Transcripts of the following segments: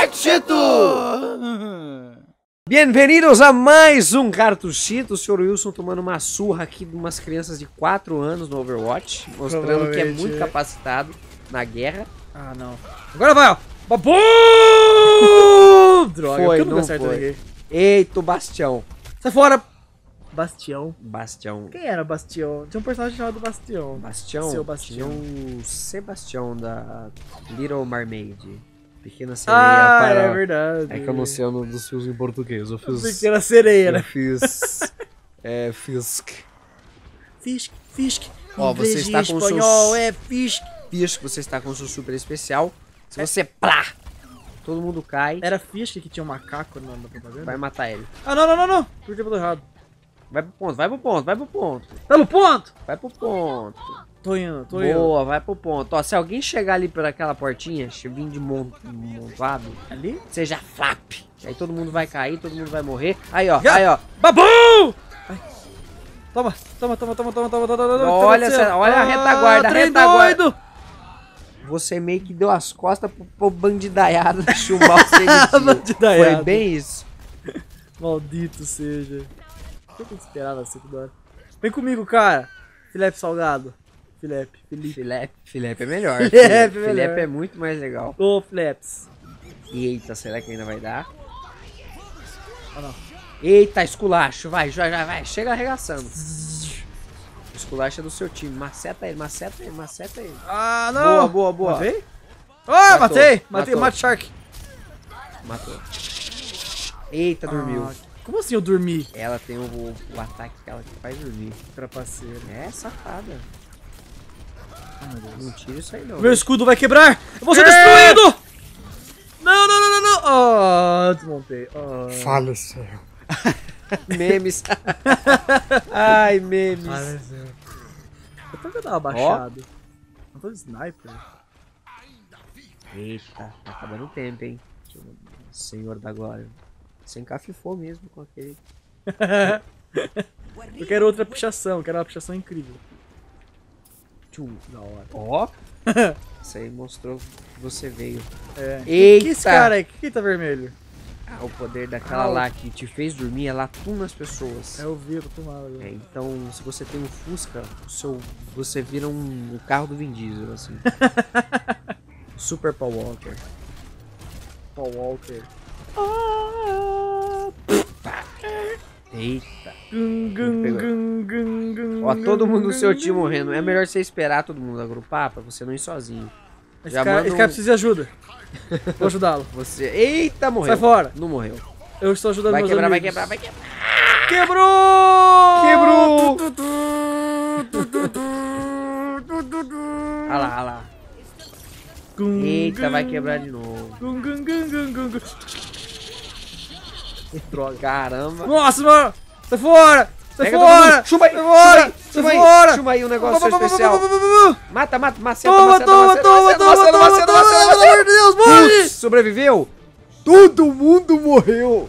Cartuchito! Bem-vindos a mais um Cartuchito. O senhor Wilson tomando uma surra aqui de umas crianças de 4 anos no Overwatch, mostrando que é muito é. capacitado na guerra. Ah, não. Agora vai, ó. Babum! Droga, Foi, não acerto foi. Eita, o Bastião. Sai fora! Bastião. Bastião. Quem era Bastião? Tinha um personagem chamado Bastião. Bastião. Seu Bastião. Tinha o Sebastião da Little Mermaid. Pequena sereia Ah, para... é verdade. É que eu não sei o nome dos filmes em português. Eu fiz... Pequena sereia, Eu né? fiz... é, Fisk. Fisk, Fisk. Ó, você Inglês e está com espanhol seus- é Fisk. Fisk, você está com o seu super especial. Se você plá, todo mundo cai, Era Fisk que tinha um macaco na na propaganda? vai matar ele. Ah, não, não, não, não. Por que eu errado? Vai pro ponto, vai pro ponto, vai pro ponto. Tá no ponto! Vai pro ponto. Tô indo, tô Boa, indo. Boa, vai pro ponto. Ó, se alguém chegar ali por aquela portinha, vir de monto, montado, ali, seja flap. Aí todo mundo vai cair, todo mundo vai morrer. Aí, ó, Já. aí, ó. Babu! Toma, Toma, toma, toma, toma, toma, toma, toma, toma. Olha, essa, olha ah, a retaguarda, a retaguarda. Você meio que deu as costas pro, pro bandidaiado chumbar o Foi bem isso. Maldito seja. Por que eu esperava assim toda hora? Vem comigo, cara. Filé salgado. Filepe, Felipe. Filé, filé é melhor. É Filé melhor. é muito mais legal. Ô, Flaps. Eita, será que ainda vai dar? Ah, não. Eita, esculacho, vai, já, já, vai, chega arregaçando. O esculacho é do seu time, maceta ele, maceta ele, maceta ele. Ah, não. Boa, boa, boa. Matei? Ah, Matou, matei. Matei, mate Shark. Matou. Eita, dormiu. Ah, como assim eu dormi? Ela tem o, o ataque que ela faz dormir. Trapaceiro. É safada. Deus. Não tira isso aí não. Meu escudo vai quebrar! Eu vou ser É. destruído! Não, não, não, não, não! Ah, desmontei. Ah. Faleceu. Memes. Ai, memes. Faleceu. Eu tô que eu tava baixado. Não tô de sniper. Eita, tá acabando o tempo, hein? Senhor da glória. Sem cafifou mesmo com aquele. Eu quero outra pichação, quero uma pichação incrível. Tchum. Da hora. Ó. Isso aí mostrou que você veio. É. Eita! Que esse cara aí? Que tá vermelho? Ah, o poder daquela Au. lá que te fez dormir, ela atuna as pessoas. É, eu vi, eu. É, então, se você tem um Fusca, o seu, você vira um, o carro do Vin Diesel, assim. Super Paul Walker. Paul Walker. Eita. Gun, gun, Pegou. gun, gun, gun, Ó, todo mundo no seu time morrendo. É melhor você esperar todo mundo agrupar pra você não ir sozinho. Esse Já cara, esse cara um- precisa de ajuda. Vou ajudá-lo. Você. Eita, morreu. Sai fora. Não morreu. Eu estou ajudando Vai meus quebrar, vai amigos. quebrar, vai quebrar. Quebrou! Quebrou! Olha lá, olha lá. Eita, vai quebrar de novo. Droga. Caramba. Nossa, mano! Sai fora! Pega fora! Chupa aí, fora! chupa Sai aí, fora! Chupa aí um negócio especial. Mata, mata, maceta, Toma, maceta, toma, maceta, toma, maceta, toma, maceta, toma, maceta, maceta, pelo amor de Deus, morre! Sobreviveu? Todo mundo morreu.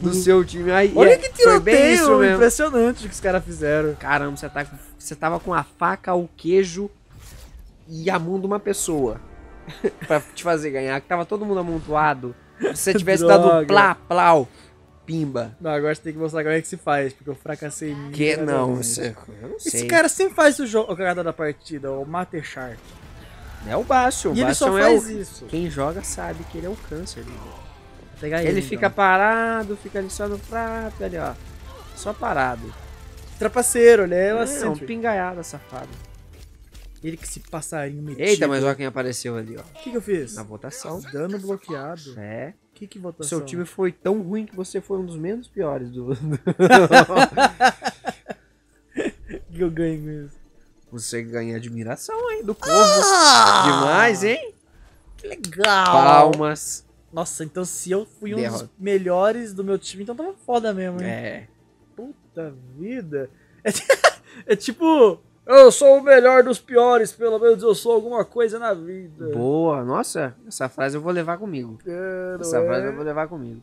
Do seu time. Aí, Olha é, que tiroteio impressionante que os caras fizeram. Caramba, você, tá, você tava com a faca, o queijo e a mão de uma pessoa. pra te fazer ganhar. Que tava todo mundo amontoado. Se você tivesse dado Droga. plá, plau, pimba. Não, agora você tem que mostrar como é que se faz, porque eu fracassei Que não, você, eu não sei. Esse cara sempre faz o jogo, a cagada da partida, o Matechar. É o Bastion. O E ele só é faz o... isso. Quem joga sabe que ele é o câncer. Né? Ele então. fica parado, fica ali só no prato, ali ó. Só parado. trapaceiro, ele é É, um elacentric. pingaiada safado. Ele que esse passarinho metido. Eita, mas olha quem apareceu ali, ó. O que, que eu fiz? Na votação. Dano bloqueado. É. Que que O votação? seu time foi tão ruim que você foi um dos menos piores do. O que eu ganho com isso? você ganha admiração, hein? Do povo. Ah! Demais, hein? Que legal! Palmas. Nossa, então se eu fui um Derrota. dos melhores do meu time, então tava foda mesmo, hein? É. Puta vida. É, é tipo, eu sou o melhor dos piores, pelo menos eu sou alguma coisa na vida. Boa. Nossa, essa frase eu vou levar comigo. É, Essa é? frase eu vou levar comigo.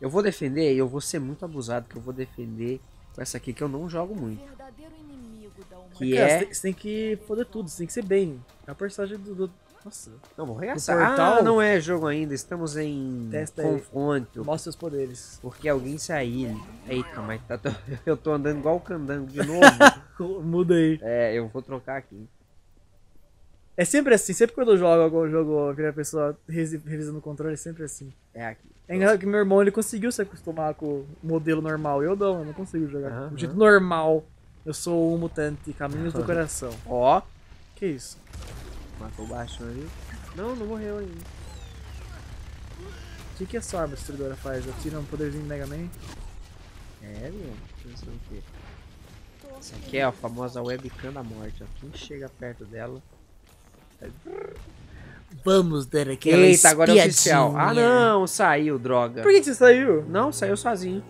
Eu vou defender e eu vou ser muito abusado, que eu vou defender com essa aqui que eu não jogo muito. verdadeiro inimigo da humanidade. Que Cara, é. você tem- você tem que foder tudo, você tem que ser bem. É a personagem do, do, Nossa, Não, vou reaçar. portal? Ah, não é jogo ainda. Estamos em Testa aí. confronto. mostra seus poderes. Porque alguém saiu. Eita, mas tá, eu tô andando igual o candango de novo. Muda aí. é, eu vou trocar aqui. É sempre assim, sempre quando eu jogo algum jogo, a primeira pessoa revisando o controle, é sempre assim. É aqui. É engraçado que meu irmão ele conseguiu se acostumar com o modelo normal. Eu não, eu não consigo jogar Aham. do jeito normal. Eu sou um mutante, caminhos do coração. Ó, Que isso? Matou o baixo ali. Não, não morreu ainda. O que, que essa arma destruidora faz? Atira um poderzinho do Mega Man? É, meu. Pensando o quê? Essa aqui é a famosa webcam da morte. Ó. Quem chega perto dela. Vamos dar Eita, agora é oficial. Ah, não, saiu, droga. Por que que você saiu? Não, saiu sozinho.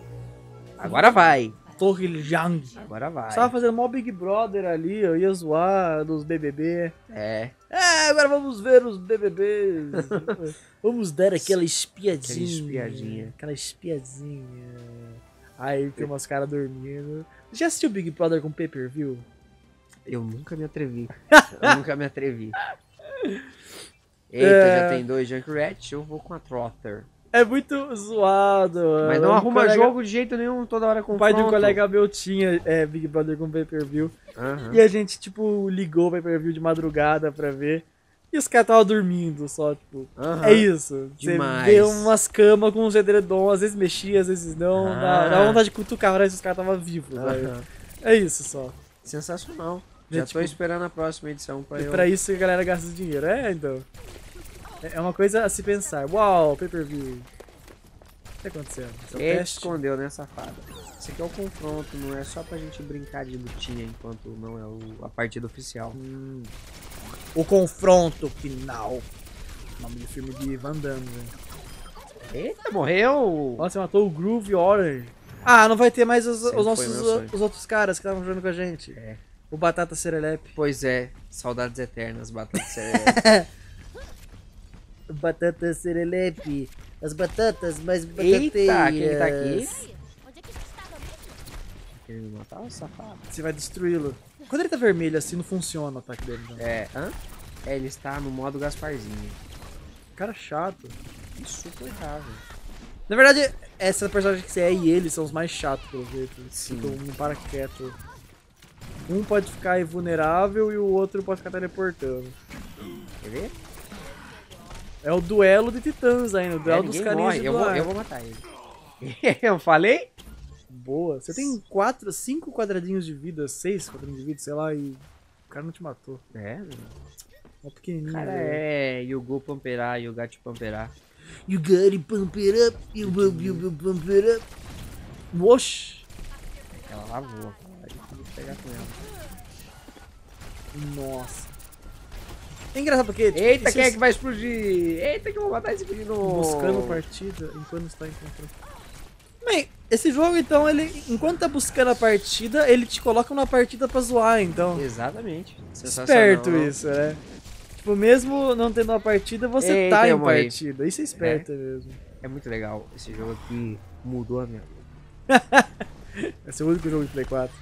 Agora vai. Torre Jang. Agora vai. Você tava fazendo mó Big Brother ali, eu ia zoar dos BBB. É. É, agora vamos ver os BBBs. vamos dar aquela espiadinha. Aquela espiadinha. Aquela espiadinha. Aí tem umas caras dormindo. Já assistiu Big Brother com pay-per-view? Eu nunca me atrevi. Eu nunca me atrevi. Eita, É. já tem dois Junkrat, eu vou com a Trotter. É muito zoado. Mas mano. não Um arruma colega- jogo de jeito nenhum, toda hora com O pai de um colega meu tinha é, Big Brother com pay-per-view. E a gente, tipo, ligou o pay-per-view de madrugada pra ver. E os caras estavam dormindo só, tipo. É isso. Você Demais. vê umas camas com uns edredom, às vezes mexia, às vezes não. Dá, Ah. dá vontade de cutucar, que os caras estavam vivos. sabe? É isso só. Sensacional. Já É, tô tipo, esperando a próxima edição pra E eu... pra isso que a galera gasta dinheiro. É, então. É é uma coisa a se pensar. Uau, pay-per-view. O que tá acontecendo? Esse é o Ele teste? escondeu, né, safada? Isso aqui é o confronto, não é só pra gente brincar de lutinha enquanto não é o- a partida oficial. Hum. O confronto final. Nome do filme de Van Damme, velho. Eita, morreu! Nossa, você matou o Groove Orange. Ah, não vai ter mais os, os nossos os outros caras que estavam jogando com a gente. É. O Batata Serelepe. Pois é, saudades eternas, Batata Serelepe. Batata Serelepe. As batatas mais Eita, quem que tá aqui? Onde é que você estava mesmo? Querendo matar, ô safado? Você vai destruí-lo. Quando ele tá vermelho assim, não funciona o ataque dele. Não. É, hã? É, ele está no modo Gasparzinho. Cara chato. Insuportável. Na verdade, essa personagem que você é e ele são os mais chatos, pelo jeito. Sim. Tipo, um para quieto. Um pode ficar invulnerável e o outro pode ficar teleportando. Quer ver? É o duelo de titãs ainda, o É, duelo dos ninguém carinhas morre. de Eu vou, eu vou matar ele. eu falei? Boa. Você tem quatro, cinco quadradinhos de vida, seis quadradinhos de vida, sei lá, e o cara não te matou. É, É pequenininho. o cara velho. é Yugo Pamperá, Yugati Pamperá. You gotta pump it up, you will, you will pump it up. Oxi. Ela tem que pegar com ela. Nossa. É engraçado porque. Eita, esses- quem é que vai explodir? Eita, que eu vou matar esse menino. Buscando partida enquanto está encontrando. Bem, esse jogo então, ele. Enquanto tá buscando a partida, ele te coloca uma partida pra zoar, então. Exatamente. Esperto isso, né? Tipo, mesmo não tendo uma partida, você Eita, tá em partida. Isso é esperto mesmo. É muito legal. Esse jogo aqui mudou a minha vida. Esse é o único jogo de Play 4.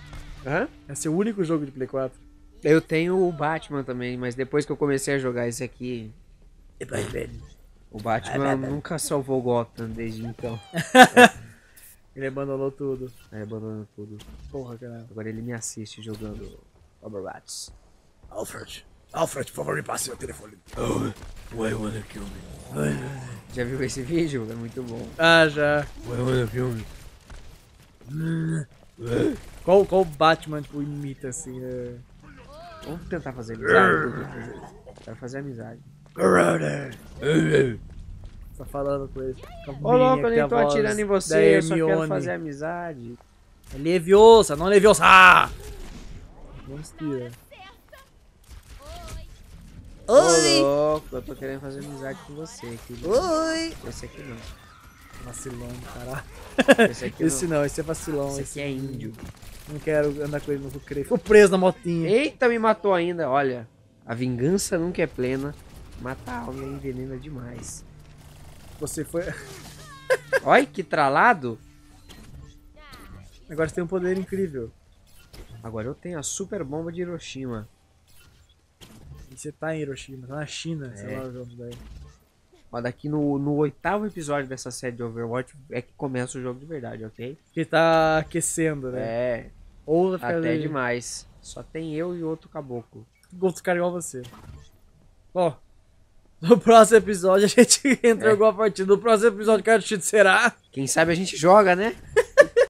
Hã? Esse é o único jogo de Play 4. Eu tenho o Batman também, mas depois que eu comecei a jogar esse aqui, o Batman nunca salvou Gotham desde então. Ele abandonou tudo. Aí abandonando tudo. Porra, caralho. Agora ele me assiste jogando Overwatch. Alfred, Alfred, por favor, me passe o telefone. Oh, why you wanna kill me? Já viu esse vídeo? É muito bom. Ah, já. Why you wanna kill me? Qual, qual Batman, tipo, imita assim? É... Vamos tentar fazer amizade. Quero fazer amizade. Tá falando com ele. Ô louco, eu nem tô atirando em você, eu só quero fazer amizade. É Leviosa, não Leviosa! Ah! Vamos tirar. Ô louco, eu tô querendo fazer amizade com você, querido. Oi! Esse aqui não. Vacilão, caralho. Esse Esse não. não, esse é vacilão. Esse Esse aqui é índio. Não quero andar com ele no recreio. Ficou preso na motinha. Eita, me matou ainda. Olha, a vingança nunca é plena. Mata a alma e envenena demais. Você foi. Olha que tralado. Agora você tem um poder incrível. Agora eu tenho a super bomba de Hiroshima. E você tá em Hiroshima, tá na China, é. sei lá daí. Ó, daqui no, no oitavo episódio dessa série de Overwatch é que começa o jogo de verdade, ok? Que tá aquecendo, né? É. Ou até ali... demais. Só tem eu e outro caboclo. Outro cara igual você. Ó, no próximo episódio a gente entra é. alguma partida. No próximo episódio, cara, será? Quem sabe a gente joga, né?